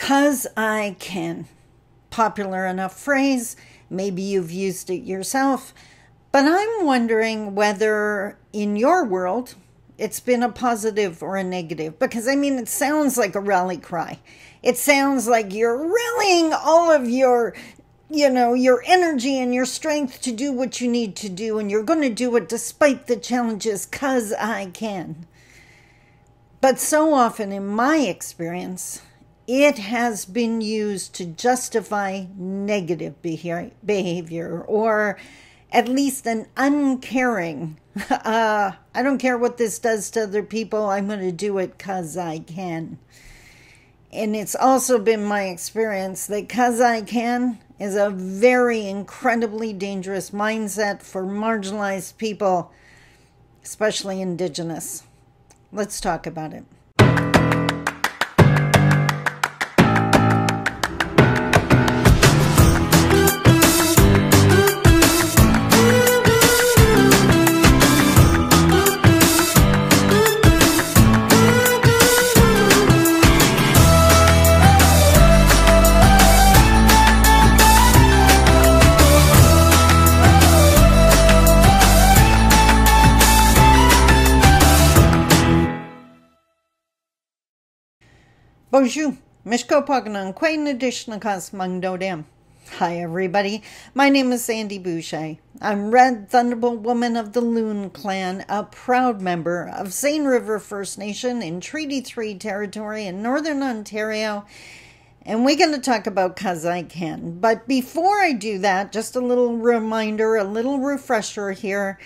Cause I can. Popular enough phrase. Maybe you've used it yourself. But I'm wondering whether in your world it's been a positive or a negative. Because I mean, it sounds like a rally cry. It sounds like you're rallying all of your you know, your energy and your strength to do what you need to do, and you're going to do it despite the challenges, because I can. But so often, in my experience, it has been used to justify negative behavior or at least an uncaring. Uh, I don't care what this does to other people, I'm going to do it because I can. And it's also been my experience that because I can is a very incredibly dangerous mindset for marginalized people, especially Indigenous. Let's talk about it. Bonjour, Mishko Paganan, Quain Adishnakas Mangdodam. Hi, everybody. My name is Sandi Boucher. I'm Red Thunderbolt Woman of the Loon Clan, a proud member of Seine River First Nation in Treaty 3 territory in Northern Ontario. And we're going to talk about Can. But before I do that, just a little reminder, a little refresher here.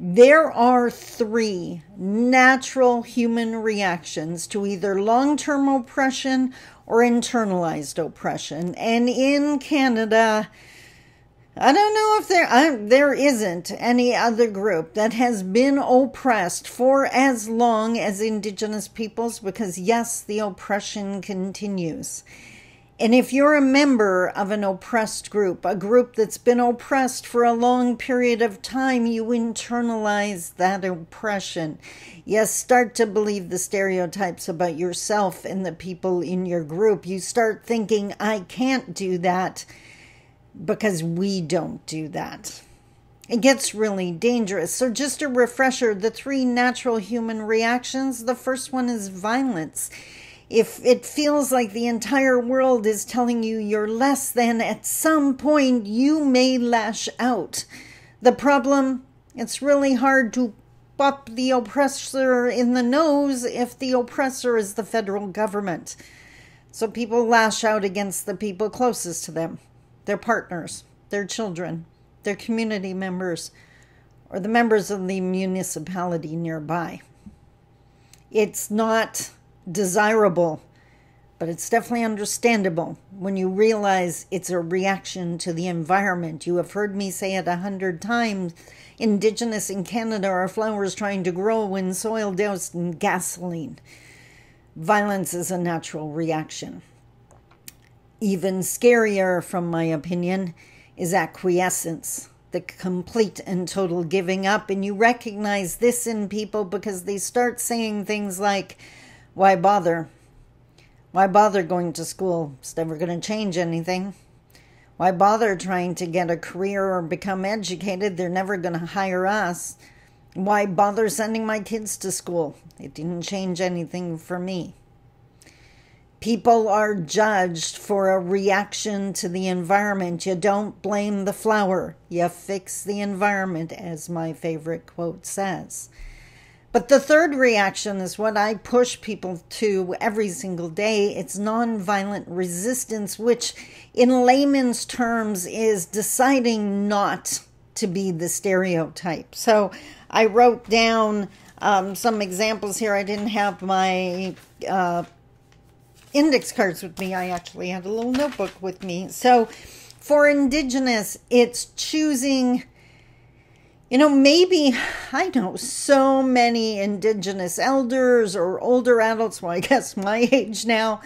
There are three natural human reactions to either long term oppression or internalized oppression. And in Canada, I don't know if there I, there isn't any other group that has been oppressed for as long as Indigenous peoples because yes, the oppression continues. And if you're a member of an oppressed group, a group that's been oppressed for a long period of time, you internalize that oppression. Yes, start to believe the stereotypes about yourself and the people in your group. You start thinking, I can't do that because we don't do that. It gets really dangerous. So, just a refresher the three natural human reactions the first one is violence if it feels like the entire world is telling you you're less than, at some point you may lash out. The problem, it's really hard to pop the oppressor in the nose if the oppressor is the federal government. So people lash out against the people closest to them, their partners, their children, their community members, or the members of the municipality nearby. It's not desirable, but it's definitely understandable when you realize it's a reaction to the environment. You have heard me say it a hundred times. Indigenous in Canada are flowers trying to grow in soil doused in gasoline. Violence is a natural reaction. Even scarier, from my opinion, is acquiescence, the complete and total giving up. And you recognize this in people because they start saying things like, why bother? Why bother going to school? It's never going to change anything. Why bother trying to get a career or become educated? They're never going to hire us. Why bother sending my kids to school? It didn't change anything for me. People are judged for a reaction to the environment. You don't blame the flower, you fix the environment, as my favorite quote says. But the third reaction is what I push people to every single day. It's nonviolent resistance, which in layman's terms is deciding not to be the stereotype. So I wrote down um, some examples here. I didn't have my uh, index cards with me. I actually had a little notebook with me. So for Indigenous, it's choosing you know, maybe I know so many Indigenous elders or older adults, well, I guess my age now,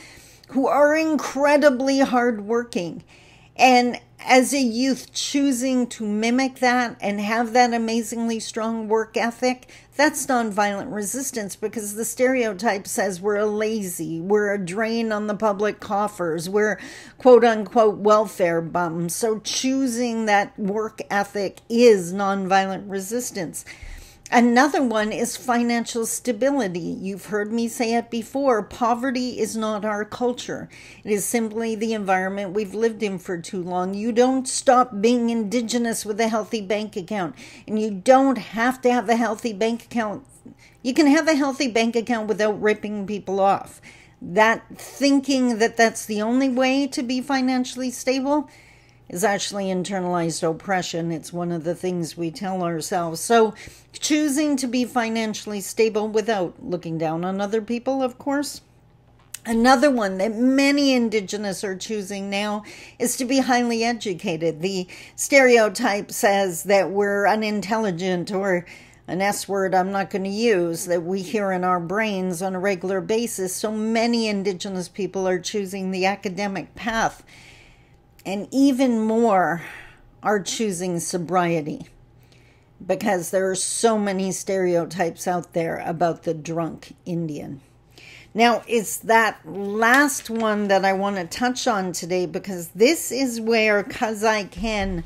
who are incredibly hardworking. And as a youth choosing to mimic that and have that amazingly strong work ethic, that's nonviolent resistance because the stereotype says we're lazy, we're a drain on the public coffers, we're quote unquote welfare bums. So choosing that work ethic is nonviolent resistance. Another one is financial stability. You've heard me say it before. Poverty is not our culture. It is simply the environment we've lived in for too long. You don't stop being indigenous with a healthy bank account, and you don't have to have a healthy bank account. You can have a healthy bank account without ripping people off. That thinking that that's the only way to be financially stable is actually internalized oppression. It's one of the things we tell ourselves. So, choosing to be financially stable without looking down on other people, of course. Another one that many Indigenous are choosing now is to be highly educated. The stereotype says that we're unintelligent or an S word I'm not going to use that we hear in our brains on a regular basis. So many Indigenous people are choosing the academic path and even more are choosing sobriety because there are so many stereotypes out there about the drunk Indian. Now, it's that last one that I want to touch on today because this is where Cuz I Can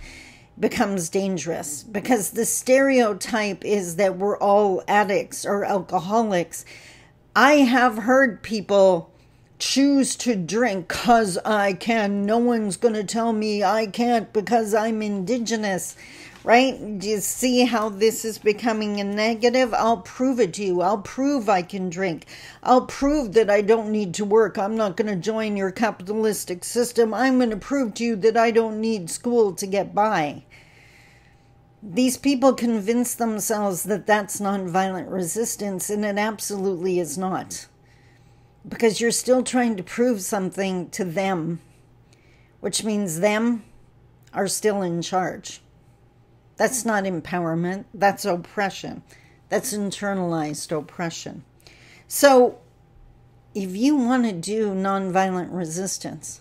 becomes dangerous because the stereotype is that we're all addicts or alcoholics. I have heard people choose to drink because I can. No one's going to tell me I can't because I'm indigenous. Right? Do you see how this is becoming a negative? I'll prove it to you. I'll prove I can drink. I'll prove that I don't need to work. I'm not going to join your capitalistic system. I'm going to prove to you that I don't need school to get by. These people convince themselves that that's nonviolent resistance, and it absolutely is not because you're still trying to prove something to them, which means them are still in charge. That's not empowerment, that's oppression. That's internalized oppression. So, if you want to do nonviolent resistance,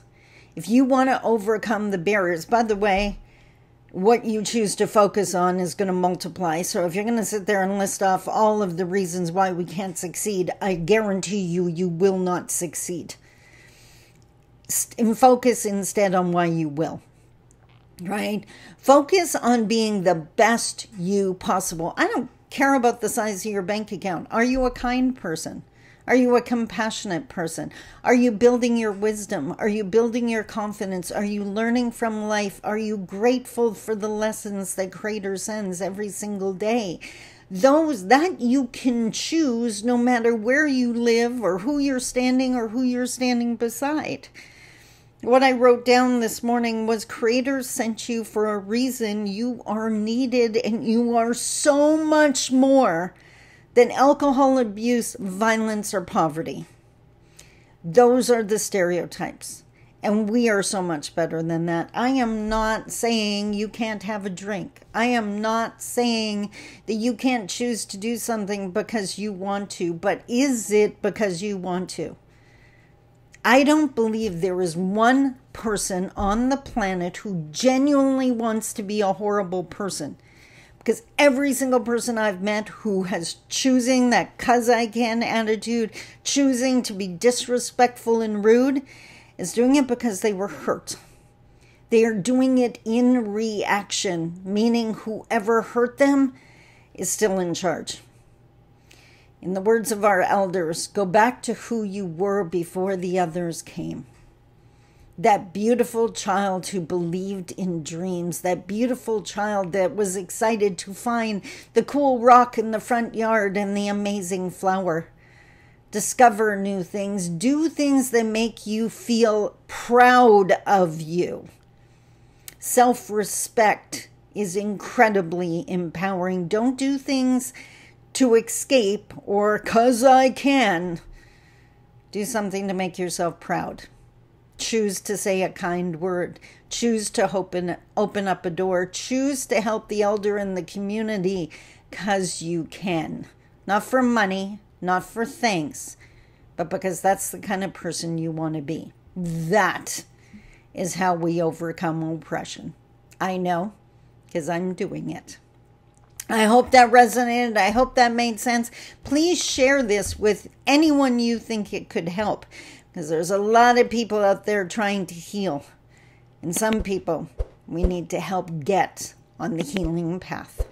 if you want to overcome the barriers, by the way, what you choose to focus on is going to multiply. So if you're going to sit there and list off all of the reasons why we can't succeed, I guarantee you, you will not succeed. Focus instead on why you will. Right? Focus on being the best you possible. I don't care about the size of your bank account. Are you a kind person? Are you a compassionate person? Are you building your wisdom? Are you building your confidence? Are you learning from life? Are you grateful for the lessons that Creator sends every single day? Those that you can choose no matter where you live or who you're standing or who you're standing beside. What I wrote down this morning was Creator sent you for a reason. You are needed and you are so much more than alcohol abuse, violence, or poverty. Those are the stereotypes. And we are so much better than that. I am not saying you can't have a drink. I am not saying that you can't choose to do something because you want to, but is it because you want to? I don't believe there is one person on the planet who genuinely wants to be a horrible person because every single person I've met who has choosing that cuz I can attitude, choosing to be disrespectful and rude, is doing it because they were hurt. They are doing it in reaction, meaning whoever hurt them is still in charge. In the words of our elders, go back to who you were before the others came that beautiful child who believed in dreams, that beautiful child that was excited to find the cool rock in the front yard and the amazing flower. Discover new things, do things that make you feel proud of you. Self respect is incredibly empowering. Don't do things to escape or because I can. Do something to make yourself proud choose to say a kind word, choose to open open up a door, choose to help the elder in the community cuz you can. Not for money, not for thanks, but because that's the kind of person you want to be. That is how we overcome oppression. I know because I'm doing it. I hope that resonated. I hope that made sense. Please share this with anyone you think it could help because there's a lot of people out there trying to heal. And some people we need to help get on the healing path.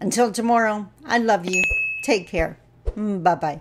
Until tomorrow, I love you. Take care. Mm, bye bye.